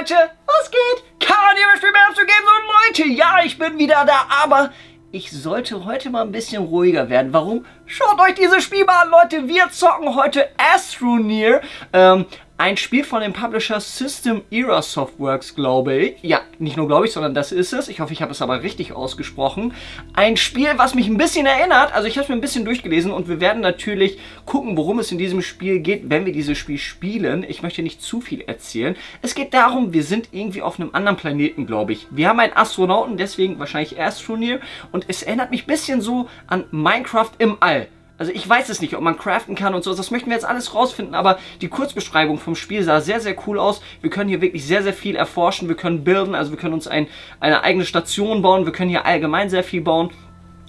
Leute, was geht? Kann ihr mir Spiel mehr zu geben? So Leute, ja, ich bin wieder da, aber ich sollte heute mal ein bisschen ruhiger werden. Warum? Schaut euch dieses Spiel mal an, Leute. Wir zocken heute Astroneer. Ähm, ein Spiel von dem Publisher System Era Softworks, glaube ich. Ja, nicht nur glaube ich, sondern das ist es. Ich hoffe, ich habe es aber richtig ausgesprochen. Ein Spiel, was mich ein bisschen erinnert. Also ich habe es mir ein bisschen durchgelesen und wir werden natürlich gucken, worum es in diesem Spiel geht, wenn wir dieses Spiel spielen. Ich möchte nicht zu viel erzählen. Es geht darum, wir sind irgendwie auf einem anderen Planeten, glaube ich. Wir haben einen Astronauten, deswegen wahrscheinlich Astroneer. Und es erinnert mich ein bisschen so an Minecraft im All. Also ich weiß es nicht, ob man craften kann und so. Das möchten wir jetzt alles rausfinden. Aber die Kurzbeschreibung vom Spiel sah sehr, sehr cool aus. Wir können hier wirklich sehr, sehr viel erforschen. Wir können bilden. Also wir können uns ein, eine eigene Station bauen. Wir können hier allgemein sehr viel bauen.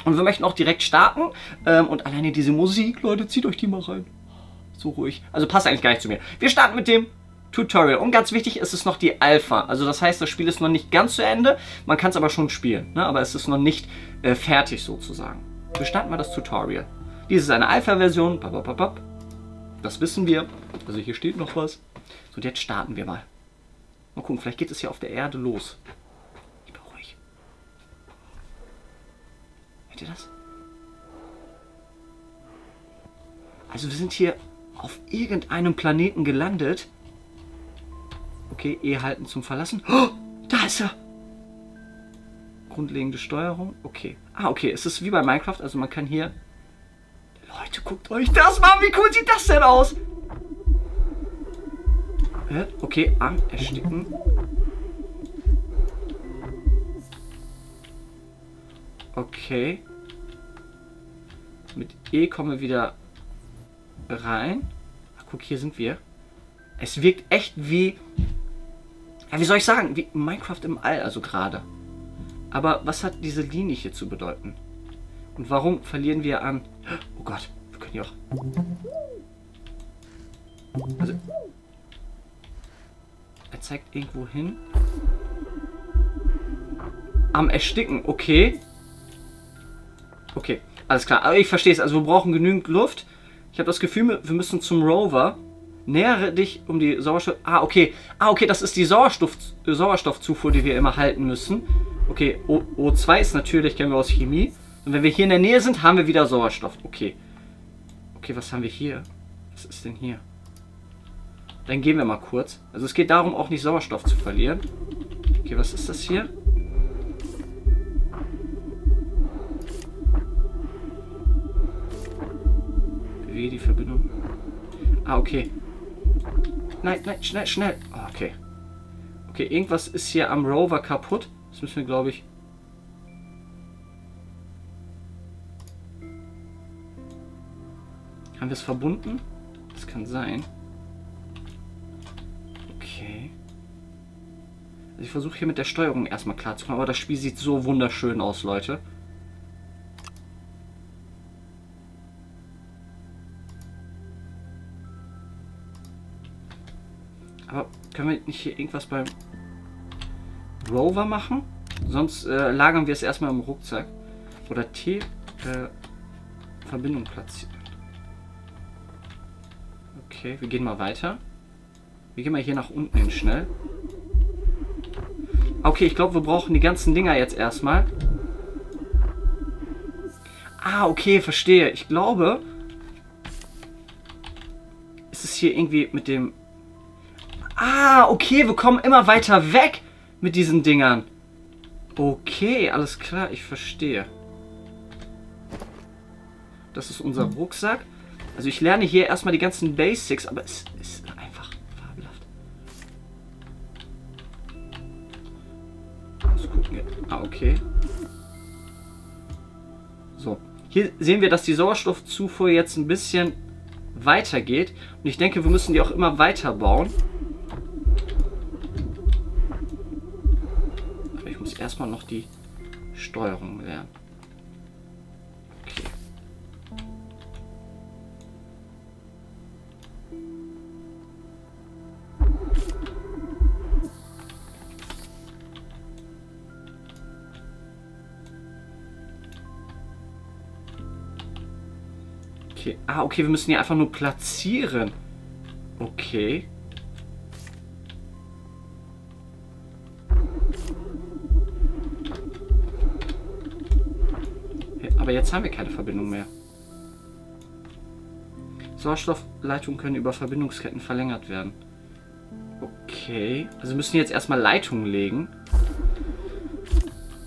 Und wir möchten auch direkt starten. Ähm, und alleine diese Musik, Leute, zieht euch die mal rein. So ruhig. Also passt eigentlich gar nicht zu mir. Wir starten mit dem Tutorial. Und ganz wichtig, ist es noch die Alpha. Also das heißt, das Spiel ist noch nicht ganz zu Ende. Man kann es aber schon spielen. Ne? Aber es ist noch nicht äh, fertig sozusagen. Wir starten mal das Tutorial. Dies ist eine Alpha-Version. Das wissen wir. Also hier steht noch was. So, und jetzt starten wir mal. Mal gucken, vielleicht geht es hier auf der Erde los. Ich bin ruhig. Hört ihr das? Also wir sind hier auf irgendeinem Planeten gelandet. Okay, E halten zum Verlassen. Oh, da ist er! Grundlegende Steuerung. Okay. Ah, okay. Es ist wie bei Minecraft. Also man kann hier Leute, guckt euch das mal an. Wie cool sieht das denn aus? Okay, Arm ersticken. Okay. Mit E kommen wir wieder rein. Ach, guck, hier sind wir. Es wirkt echt wie... Ja, wie soll ich sagen? Wie Minecraft im All, also gerade. Aber was hat diese Linie hier zu bedeuten? Und warum verlieren wir an... Oh Gott, wir können hier auch... Also, er zeigt irgendwo hin. Am Ersticken, okay. Okay, alles klar. Aber ich verstehe es. Also wir brauchen genügend Luft. Ich habe das Gefühl, wir müssen zum Rover. Nähere dich um die Sauerstoff... Ah, okay. Ah, okay, das ist die Sauerstoff, Sauerstoffzufuhr, die wir immer halten müssen. Okay, o O2 ist natürlich, kennen wir aus Chemie. Und wenn wir hier in der Nähe sind, haben wir wieder Sauerstoff. Okay. Okay, was haben wir hier? Was ist denn hier? Dann gehen wir mal kurz. Also es geht darum, auch nicht Sauerstoff zu verlieren. Okay, was ist das hier? Bewege die Verbindung. Ah, okay. Nein, nein, schnell, schnell. Oh, okay. Okay, irgendwas ist hier am Rover kaputt. Das müssen wir, glaube ich, Haben wir es verbunden? Das kann sein. Okay. Also ich versuche hier mit der Steuerung erstmal klar zu kommen, aber das Spiel sieht so wunderschön aus, Leute. Aber können wir nicht hier irgendwas beim Rover machen? Sonst äh, lagern wir es erstmal im Rucksack. Oder T äh, platzieren. Okay, wir gehen mal weiter. Wir gehen mal hier nach unten hin schnell. Okay, ich glaube, wir brauchen die ganzen Dinger jetzt erstmal. Ah, okay, verstehe. Ich glaube, ist es hier irgendwie mit dem... Ah, okay, wir kommen immer weiter weg mit diesen Dingern. Okay, alles klar, ich verstehe. Das ist unser Rucksack. Also ich lerne hier erstmal die ganzen Basics, aber es ist einfach fabelhaft. Mal gucken. Ah, okay. So. Hier sehen wir, dass die Sauerstoffzufuhr jetzt ein bisschen weiter geht. Und ich denke, wir müssen die auch immer weiter bauen. Aber ich muss erstmal noch die Steuerung lernen. Okay. Ah, okay, wir müssen hier einfach nur platzieren. Okay. Aber jetzt haben wir keine Verbindung mehr. Sauerstoffleitungen können über Verbindungsketten verlängert werden. Okay. Also müssen wir jetzt erstmal Leitungen legen.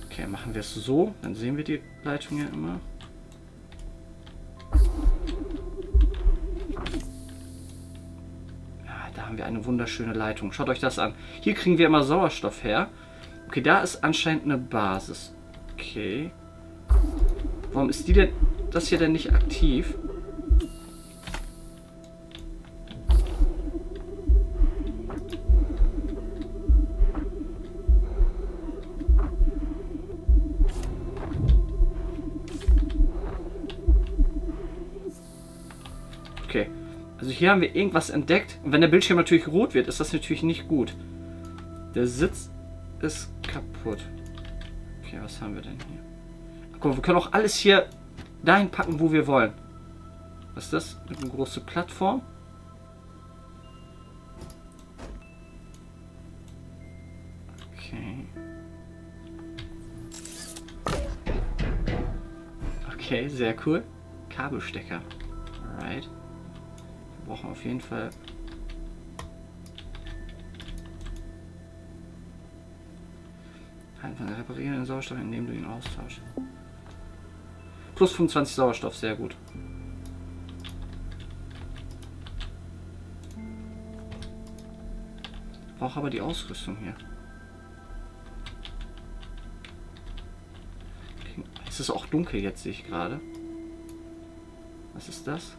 Okay, machen wir es so. Dann sehen wir die Leitung ja immer. Haben wir eine wunderschöne Leitung. Schaut euch das an. Hier kriegen wir immer Sauerstoff her. Okay, da ist anscheinend eine Basis. Okay. Warum ist die denn das hier denn nicht aktiv? Okay. Also hier haben wir irgendwas entdeckt. Und wenn der Bildschirm natürlich rot wird, ist das natürlich nicht gut. Der Sitz ist kaputt. Okay, was haben wir denn hier? Guck mal, wir können auch alles hier dahin packen, wo wir wollen. Was ist das? Eine große Plattform. Okay. Okay, sehr cool. Kabelstecker. Alright. Brauchen auf jeden Fall Einfach reparieren den Sauerstoff, indem du ihn austauschst. Plus 25 Sauerstoff, sehr gut. Brauche aber die Ausrüstung hier. Es ist auch dunkel jetzt, sehe ich gerade. Was ist das?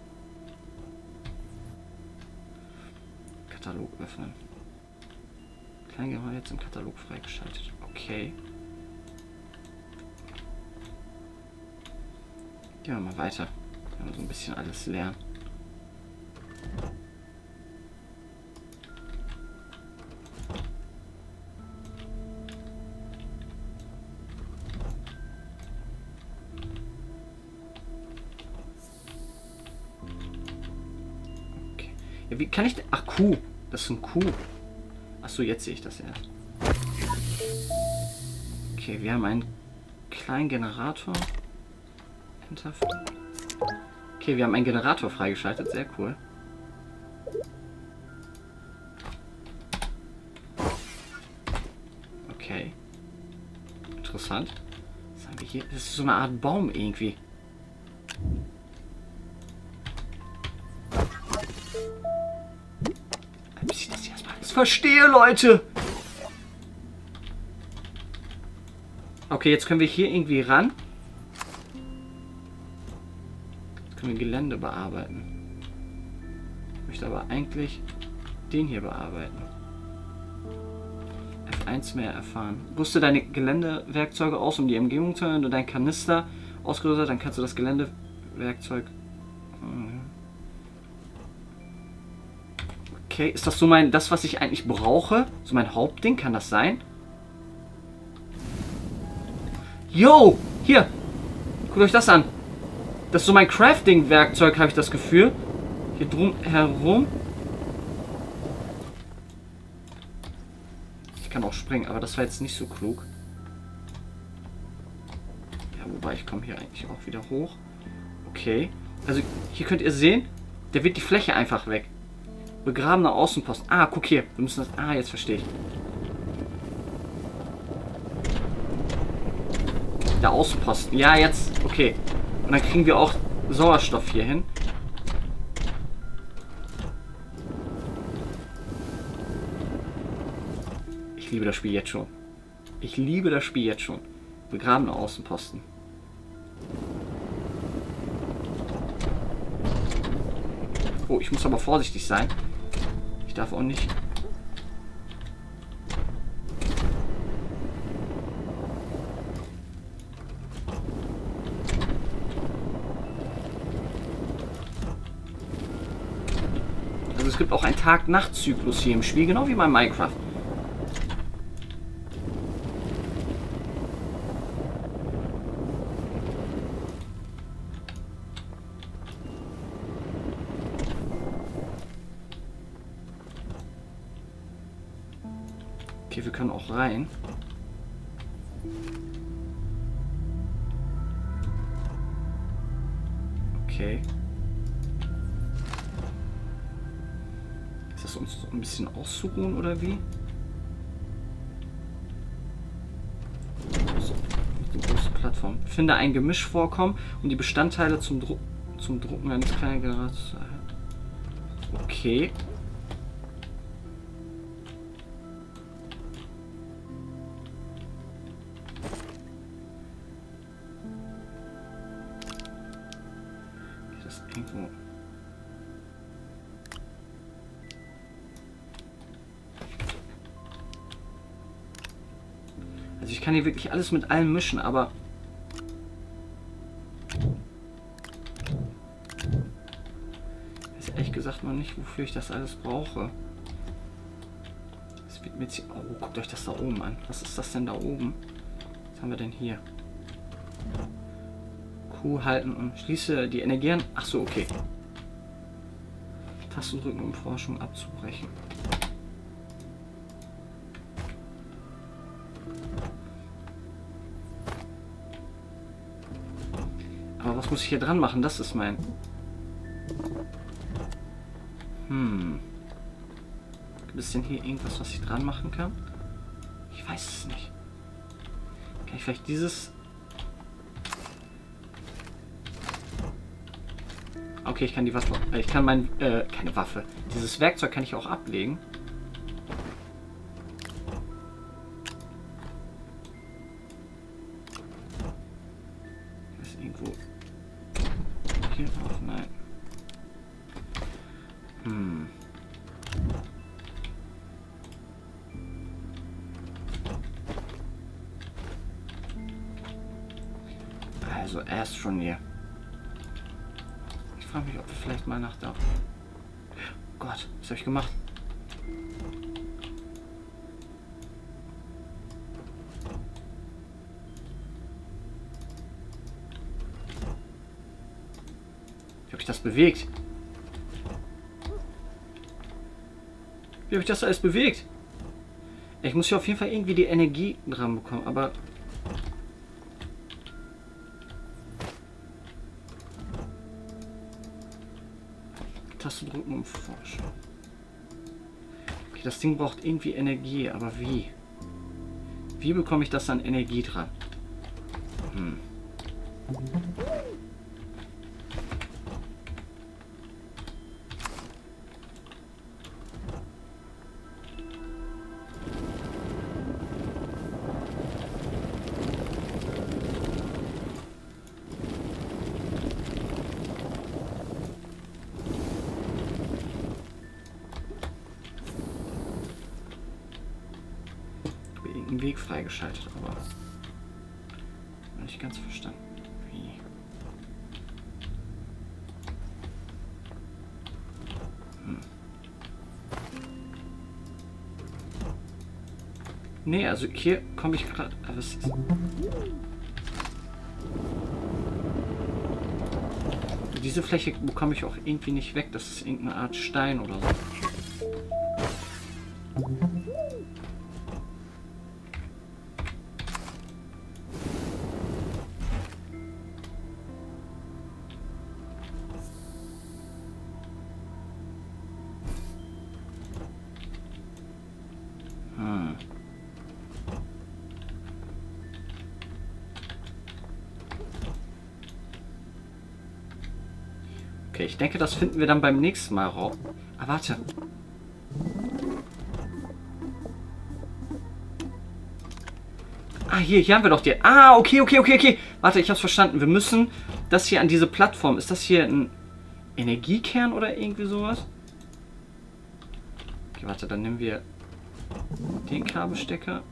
Katalog öffnen. Kleingehör jetzt im Katalog freigeschaltet. Okay. Gehen wir mal weiter. Wir so ein bisschen alles lernen. Okay. Ja, wie kann ich... Ach, Kuh. Das ist ein Kuh. Achso, jetzt sehe ich das erst. Okay, wir haben einen kleinen Generator. Okay, wir haben einen Generator freigeschaltet. Sehr cool. Okay. Interessant. Was haben wir hier? Das ist so eine Art Baum irgendwie. Verstehe, Leute. Okay, jetzt können wir hier irgendwie ran. Jetzt können wir Gelände bearbeiten. Ich möchte aber eigentlich den hier bearbeiten. F1 mehr erfahren. Rüste deine Geländewerkzeuge aus, um die Umgebung zu hören. Wenn du deinen Kanister ausgerüstet dann kannst du das Geländewerkzeug... Okay, ist das so mein, das, was ich eigentlich brauche? So mein Hauptding, kann das sein? Yo, hier. Guckt euch das an. Das ist so mein Crafting-Werkzeug, habe ich das Gefühl. Hier drum herum. Ich kann auch springen, aber das war jetzt nicht so klug. Ja, wobei ich komme hier eigentlich auch wieder hoch. Okay. Also hier könnt ihr sehen, der wird die Fläche einfach weg. Begrabener Außenpost. Ah, guck hier. Wir müssen das... Ah, jetzt verstehe ich. Der Außenposten. Ja, jetzt. Okay. Und dann kriegen wir auch Sauerstoff hier hin. Ich liebe das Spiel jetzt schon. Ich liebe das Spiel jetzt schon. Begrabene Außenposten. Oh, ich muss aber vorsichtig sein. Ich darf auch nicht es gibt auch einen Tag-Nacht-Zyklus hier im Spiel, genau wie bei Minecraft. Okay, wir können auch rein. Okay. Ist das uns so ein bisschen auszuruhen oder wie? So, die große Plattform. Finde ein Gemischvorkommen, um die Bestandteile zum, Dru zum Drucken eines kleinen Generators zu erhalten. Okay. Also ich kann hier wirklich alles mit allem mischen, aber Ich weiß ehrlich gesagt noch nicht, wofür ich das alles brauche. Es wird mir jetzt... Oh, guckt euch das da oben an. Was ist das denn da oben? Was haben wir denn hier? Q halten und schließe die Energie an. Ach so, okay. Tasten drücken, um Forschung abzubrechen. Was muss ich hier dran machen? Das ist mein... Hm. Gibt es denn hier irgendwas, was ich dran machen kann? Ich weiß es nicht. Kann ich vielleicht dieses... Okay, ich kann die Waffe... äh, Ich kann mein... Äh, keine Waffe. Dieses Werkzeug kann ich auch ablegen. Hier drauf? Nein. Hm. Also erst schon hier. Ich frage mich, ob wir vielleicht mal nach da. Gott, was habe ich gemacht? Wie habe ich das bewegt? Wie habe ich das alles bewegt? Ich muss hier auf jeden Fall irgendwie die Energie dran bekommen, aber... Taste drücken um Forsch. Okay, das Ding braucht irgendwie Energie, aber wie? Wie bekomme ich das an Energie dran? Hm. Weg freigeschaltet, aber nicht ganz verstanden. Wie? Hm. Nee, also hier komme ich gerade. Was ist. Diese Fläche bekomme ich auch irgendwie nicht weg. Das ist irgendeine Art Stein oder so. Okay, ich denke, das finden wir dann beim nächsten Mal raus. Ah, warte. Ah, hier, hier haben wir doch die... Ah, okay, okay, okay, okay. Warte, ich hab's verstanden. Wir müssen das hier an diese Plattform... Ist das hier ein Energiekern oder irgendwie sowas? Okay, warte, dann nehmen wir den Kabelstecker.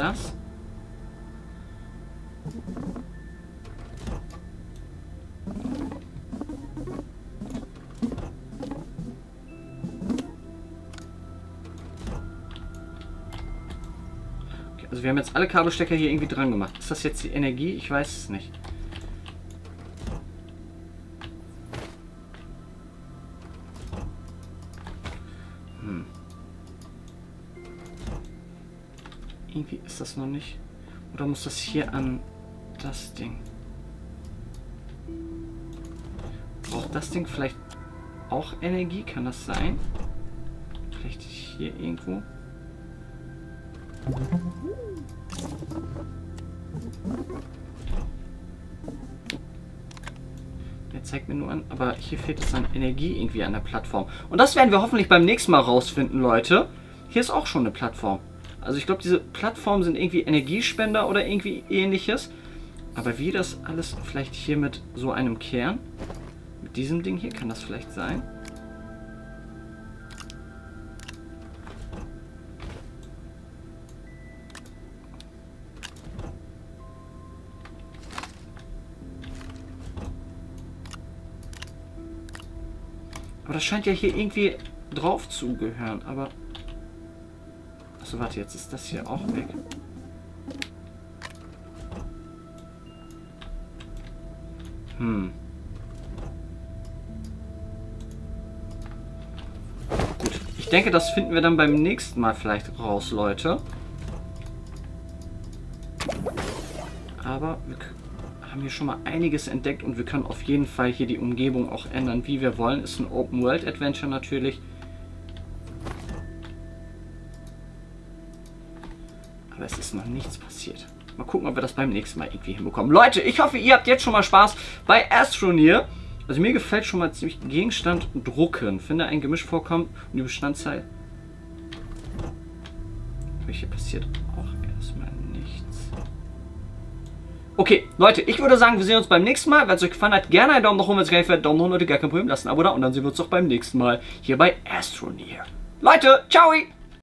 Das. Okay, also wir haben jetzt alle Kabelstecker hier irgendwie dran gemacht. Ist das jetzt die Energie? Ich weiß es nicht. Irgendwie ist das noch nicht. Oder muss das hier an das Ding? Braucht das Ding vielleicht auch Energie? Kann das sein? Vielleicht hier irgendwo? Der zeigt mir nur an, aber hier fehlt es an Energie irgendwie an der Plattform. Und das werden wir hoffentlich beim nächsten Mal rausfinden, Leute. Hier ist auch schon eine Plattform. Also ich glaube, diese Plattformen sind irgendwie Energiespender oder irgendwie ähnliches. Aber wie das alles vielleicht hier mit so einem Kern, mit diesem Ding hier, kann das vielleicht sein? Aber das scheint ja hier irgendwie drauf zu gehören, aber... Achso, warte, jetzt ist das hier auch weg. Hm. Gut, ich denke, das finden wir dann beim nächsten Mal vielleicht raus, Leute. Aber wir haben hier schon mal einiges entdeckt und wir können auf jeden Fall hier die Umgebung auch ändern, wie wir wollen. Ist ein Open-World-Adventure natürlich. Aber es ist noch nichts passiert. Mal gucken, ob wir das beim nächsten Mal irgendwie hinbekommen. Leute, ich hoffe, ihr habt jetzt schon mal Spaß bei Astroneer. Also mir gefällt schon mal ziemlich Gegenstand drucken. Finde ein Gemisch vorkommt und die Bestandzahl. Welche passiert auch erstmal nichts. Okay, Leute, ich würde sagen, wir sehen uns beim nächsten Mal. Wenn es euch gefallen hat, gerne einen Daumen nach oben, wenn es gefällt. Daumen nach unten, Leute, gar kein Problem. Lasst ein Abo da und dann sehen wir uns doch beim nächsten Mal hier bei Astroneer. Leute, ciao!